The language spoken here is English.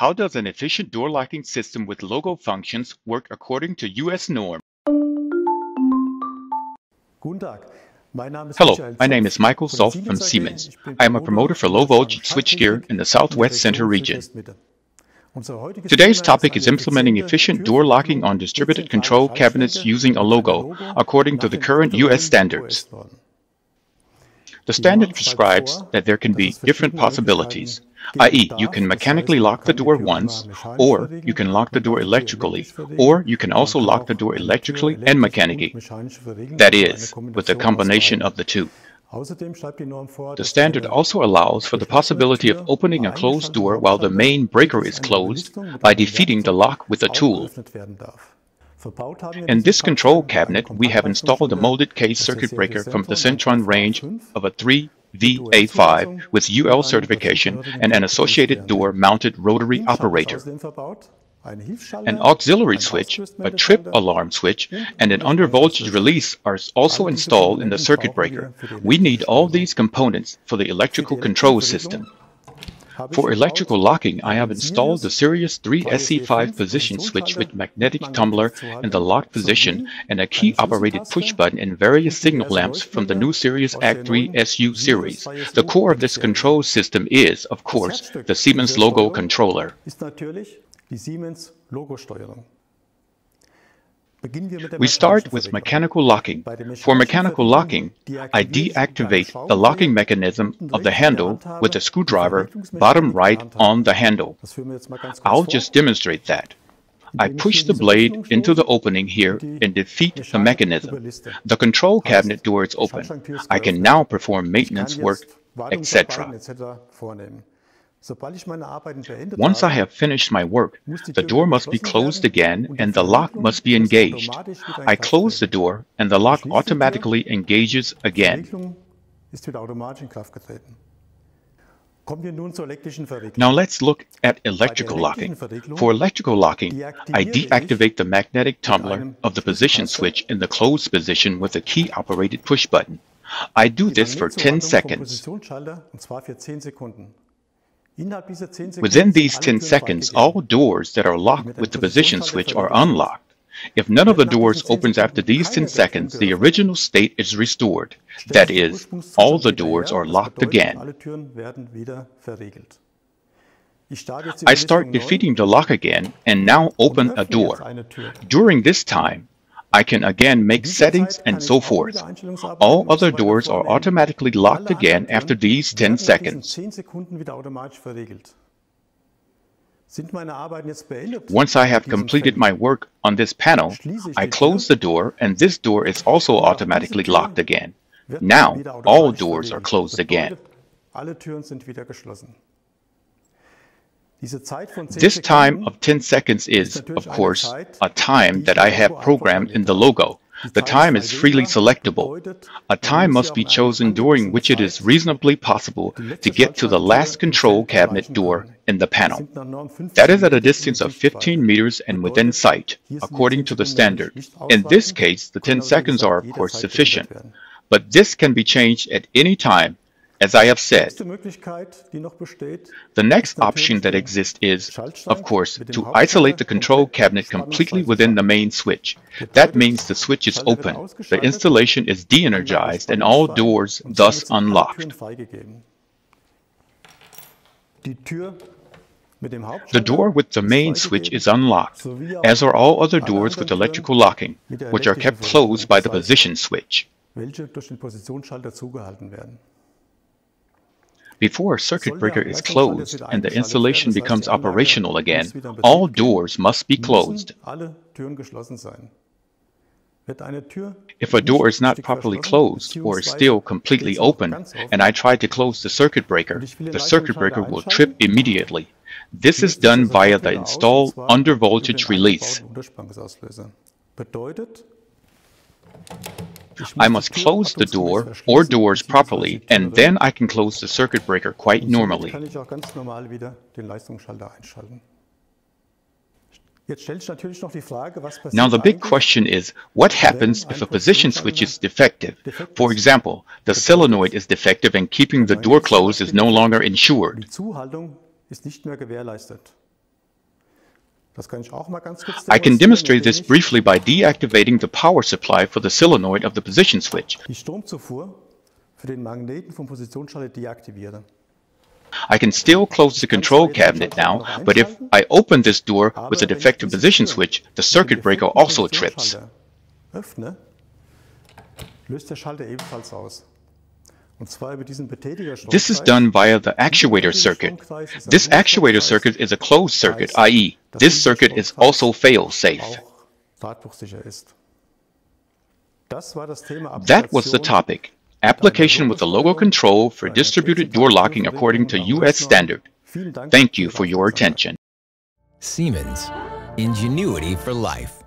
How does an efficient door locking system with logo functions work according to US norm? Hello, my name is Michael Solf from Siemens. I am a promoter for low voltage switchgear in the Southwest Center region. Today's topic is implementing efficient door locking on distributed control cabinets using a logo according to the current US standards. The standard prescribes that there can be different possibilities, i.e. you can mechanically lock the door once, or you can lock the door electrically, or you can also lock the door electrically and mechanically, that is, with a combination of the two. The standard also allows for the possibility of opening a closed door while the main breaker is closed by defeating the lock with a tool. In this control cabinet, we have installed a molded case circuit breaker from the Sentron range of a 3VA5 with UL certification and an associated door-mounted rotary operator. An auxiliary switch, a trip alarm switch, and an undervoltage release are also installed in the circuit breaker. We need all these components for the electrical control system. For electrical locking, I have installed the Sirius 3 SE5 position switch with magnetic tumbler in the lock position and a key-operated push button and various signal lamps from the new Sirius Act 3 SU series. The core of this control system is, of course, the Siemens logo controller. We start with mechanical locking. For mechanical locking, I deactivate the locking mechanism of the handle with the screwdriver bottom right on the handle. I'll just demonstrate that. I push the blade into the opening here and defeat the mechanism. The control cabinet door is open. I can now perform maintenance work, etc. Once I have finished my work, the door must be closed again and the lock must be engaged. I close the door and the lock automatically engages again. Now let's look at electrical locking. For electrical locking, I deactivate the magnetic tumbler of the position switch in the closed position with a key-operated push button. I do this for 10 seconds. Within these 10 seconds, all doors that are locked with the position switch are unlocked. If none of the doors opens after these 10 seconds, the original state is restored. That is, all the doors are locked again. I start defeating the lock again and now open a door. During this time, I can again make settings and so forth. All other doors are automatically locked again after these 10 seconds. Once I have completed my work on this panel, I close the door and this door is also automatically locked again. Now, all doors are closed again. This time of 10 seconds is, of course, a time that I have programmed in the logo. The time is freely selectable. A time must be chosen during which it is reasonably possible to get to the last control cabinet door in the panel. That is at a distance of 15 meters and within sight, according to the standard. In this case, the 10 seconds are, of course, sufficient. But this can be changed at any time as I have said, the next option that exists is, of course, to isolate the control cabinet completely within the main switch. That means the switch is open, the installation is de-energized, and all doors thus unlocked. The door with the main switch is unlocked, as are all other doors with electrical locking, which are kept closed by the position switch. Before a circuit breaker is closed and the installation becomes operational again, all doors must be closed. If a door is not properly closed or is still completely open and I try to close the circuit breaker, the circuit breaker will trip immediately. This is done via the installed undervoltage release. I must close the door or doors properly, and then I can close the circuit breaker quite normally. Now the big question is, what happens if a position switch is defective? For example, the solenoid is defective and keeping the door closed is no longer ensured. I can demonstrate this briefly by deactivating the power supply for the solenoid of the position switch. I can still close the control cabinet now, but if I open this door with a defective position switch, the circuit breaker also trips. This is done via the actuator circuit. This actuator circuit is a closed circuit, i.e., this circuit is also fail-safe. That was the topic. Application with a logo control for distributed door locking according to US standard. Thank you for your attention. Siemens. Ingenuity for life.